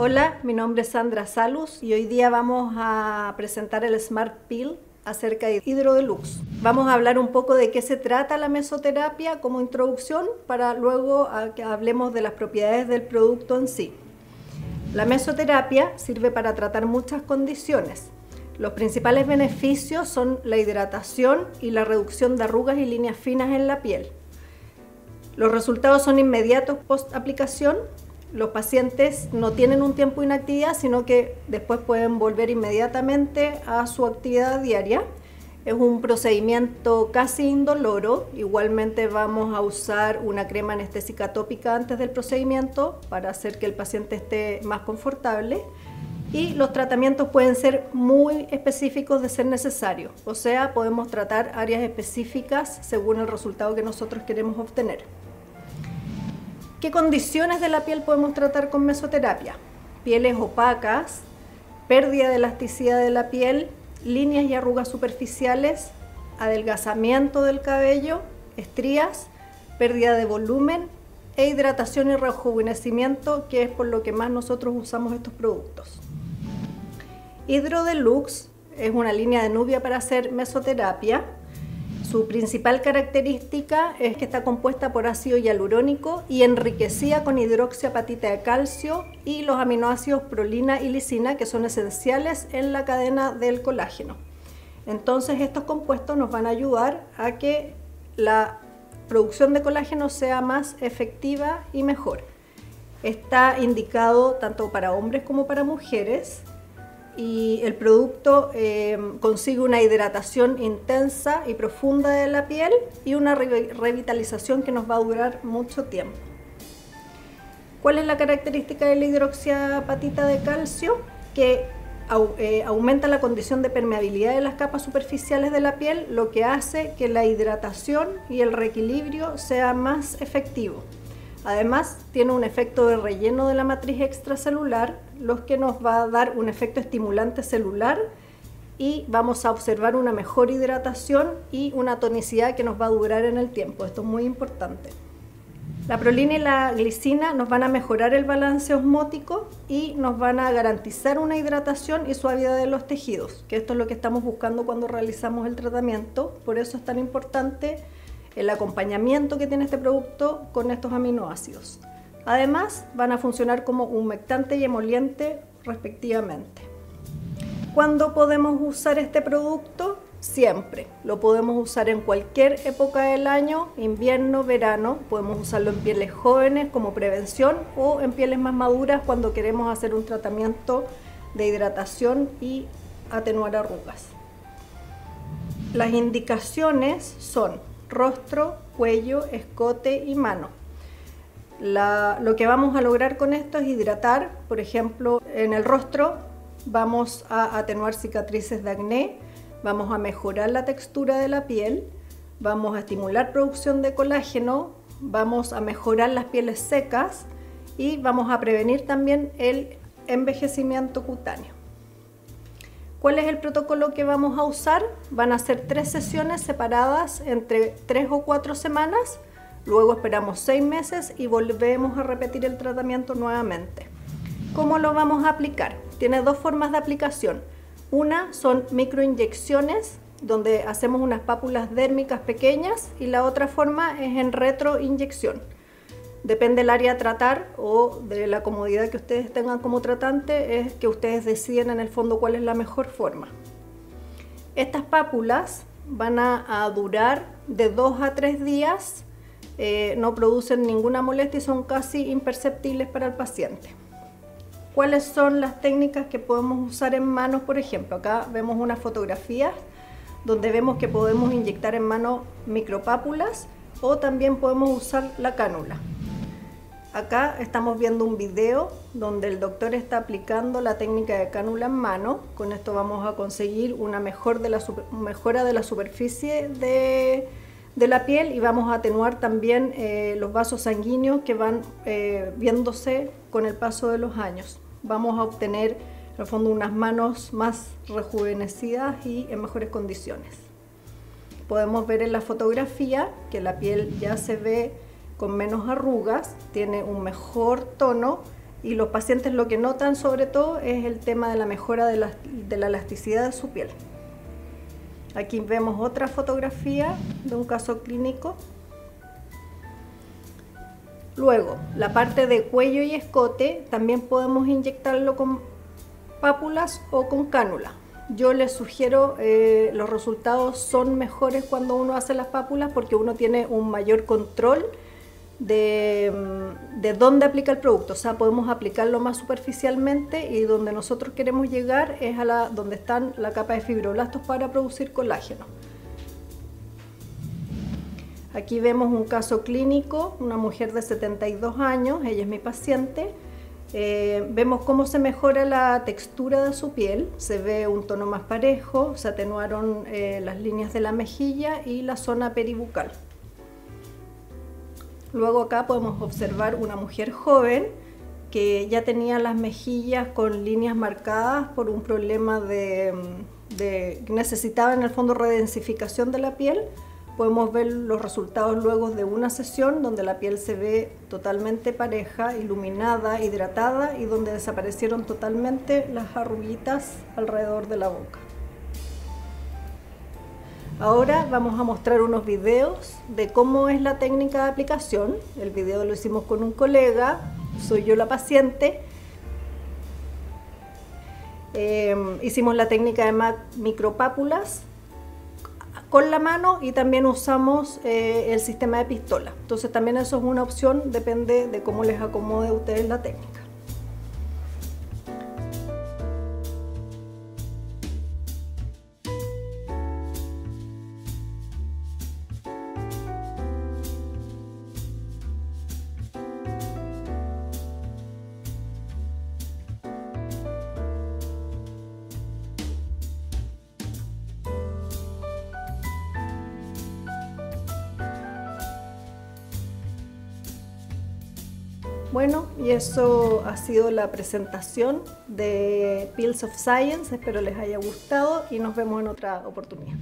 Hola, mi nombre es Sandra Salus y hoy día vamos a presentar el Smart Peel acerca de Hidrodelux. Vamos a hablar un poco de qué se trata la mesoterapia como introducción para luego que hablemos de las propiedades del producto en sí. La mesoterapia sirve para tratar muchas condiciones. Los principales beneficios son la hidratación y la reducción de arrugas y líneas finas en la piel. Los resultados son inmediatos post aplicación los pacientes no tienen un tiempo de inactividad, sino que después pueden volver inmediatamente a su actividad diaria. Es un procedimiento casi indoloro. Igualmente vamos a usar una crema anestésica tópica antes del procedimiento para hacer que el paciente esté más confortable. Y los tratamientos pueden ser muy específicos de ser necesario. O sea, podemos tratar áreas específicas según el resultado que nosotros queremos obtener. ¿Qué condiciones de la piel podemos tratar con mesoterapia? Pieles opacas, pérdida de elasticidad de la piel, líneas y arrugas superficiales, adelgazamiento del cabello, estrías, pérdida de volumen e hidratación y rejuvenecimiento, que es por lo que más nosotros usamos estos productos. Hydro Deluxe es una línea de nubia para hacer mesoterapia su principal característica es que está compuesta por ácido hialurónico y enriquecida con hidroxiapatita de calcio y los aminoácidos prolina y lisina que son esenciales en la cadena del colágeno. Entonces estos compuestos nos van a ayudar a que la producción de colágeno sea más efectiva y mejor. Está indicado tanto para hombres como para mujeres y el producto eh, consigue una hidratación intensa y profunda de la piel y una revitalización que nos va a durar mucho tiempo. ¿Cuál es la característica de la hidroxiapatita de calcio? Que eh, aumenta la condición de permeabilidad de las capas superficiales de la piel, lo que hace que la hidratación y el reequilibrio sea más efectivo. Además, tiene un efecto de relleno de la matriz extracelular, lo que nos va a dar un efecto estimulante celular y vamos a observar una mejor hidratación y una tonicidad que nos va a durar en el tiempo. Esto es muy importante. La prolina y la glicina nos van a mejorar el balance osmótico y nos van a garantizar una hidratación y suavidad de los tejidos, que esto es lo que estamos buscando cuando realizamos el tratamiento. Por eso es tan importante el acompañamiento que tiene este producto con estos aminoácidos. Además, van a funcionar como humectante y emoliente respectivamente. ¿Cuándo podemos usar este producto? Siempre. Lo podemos usar en cualquier época del año, invierno, verano. Podemos usarlo en pieles jóvenes como prevención o en pieles más maduras cuando queremos hacer un tratamiento de hidratación y atenuar arrugas. Las indicaciones son rostro, cuello, escote y mano. lo que vamos a lograr con esto es hidratar, por ejemplo, en el rostro vamos a atenuar cicatrices de acné, vamos a mejorar la textura de la piel, vamos a estimular producción de colágeno, vamos a mejorar las pieles secas y vamos a prevenir también el envejecimiento cutáneo. ¿Cuál es el protocolo que vamos a usar? Van a ser tres sesiones separadas entre tres o cuatro semanas, luego esperamos seis meses y volvemos a repetir el tratamiento nuevamente. ¿Cómo lo vamos a aplicar? Tiene dos formas de aplicación. Una son microinyecciones, donde hacemos unas pápulas dérmicas pequeñas, y la otra forma es en retroinyección depende del área a tratar o de la comodidad que ustedes tengan como tratante, es que ustedes deciden en el fondo cuál es la mejor forma. Estas pápulas van a, durar de 2 a 3 días, eh, no producen ninguna molestia y son casi imperceptibles para el paciente. ¿Cuáles son las técnicas que podemos usar en manos? Por ejemplo, acá vemos unas fotografías donde vemos que podemos inyectar en mano micropápulas o también podemos usar la cánula. Acá estamos viendo un video donde el doctor está aplicando la técnica de cánula en mano. Con esto vamos a conseguir una mejor de la mejora de la superficie de, la piel y vamos a atenuar también eh, los vasos sanguíneos que van eh, viéndose con el paso de los años. Vamos a obtener en el fondo unas manos más rejuvenecidas y en mejores condiciones. Podemos ver en la fotografía que la piel ya se ve con menos arrugas, tiene un mejor tono y los pacientes lo que notan sobre todo es el tema de la mejora de la, elasticidad de su piel. Aquí vemos otra fotografía de un caso clínico. Luego, la parte de cuello y escote también podemos inyectarlo con pápulas o con cánula. Yo les sugiero, eh, los resultados son mejores cuando uno hace las pápulas porque uno tiene un mayor control de, mm, de, dónde aplica el producto. O sea, podemos aplicarlo más superficialmente y donde nosotros queremos llegar es a la, donde están la capa de fibroblastos para producir colágeno. Aquí vemos un caso clínico, una mujer de 72 años, ella es mi paciente. Eh, vemos cómo se mejora la textura de su piel, se ve un tono más parejo, se atenuaron eh, las líneas de la mejilla y la zona peribucal. Luego acá podemos observar una mujer joven que ya tenía las mejillas con líneas marcadas por un problema de, de necesitaba en el fondo redensificación de la piel. Podemos ver los resultados luego de una sesión donde la piel se ve totalmente pareja, iluminada, hidratada y donde desaparecieron totalmente las arruguitas alrededor de la boca. Ahora vamos a mostrar unos videos de cómo es la técnica de aplicación. El video lo hicimos con un colega, soy yo la paciente. Em, hicimos la técnica de micropápulas con la mano y también usamos eh, el sistema de pistola. Entonces también eso es una opción, depende de cómo les acomode a ustedes la técnica. Bueno, y eso ha sido la presentación de Pills of Science. Espero les haya gustado y nos vemos en otra oportunidad.